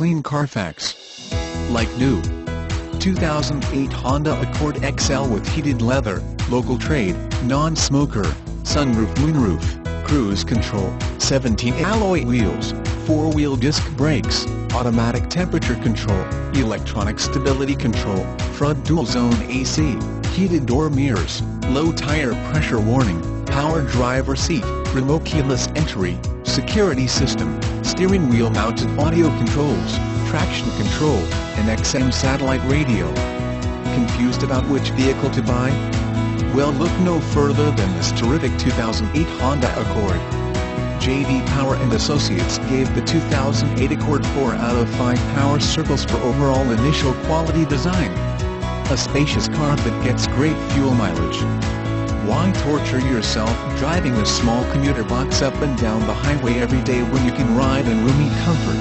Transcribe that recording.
clean Carfax. Like new. 2008 Honda Accord EX-L with heated leather, local trade, non-smoker, sunroof moonroof, cruise control, 17 alloy wheels, four-wheel disc brakes, automatic temperature control, electronic stability control, front dual-zone AC, heated door mirrors, low tire pressure warning, power driver seat, remote keyless entry, security system, steering wheel mounted audio controls, traction control, and XM satellite radio. Confused about which vehicle to buy? Well look no further than this terrific 2008 Honda Accord. J.D. Power and Associates gave the 2008 Accord 4 out of 5 power circles for overall initial quality design. A spacious car that gets great fuel mileage. Torture yourself driving a small commuter box up and down the highway every day when you can ride in roomy comfort?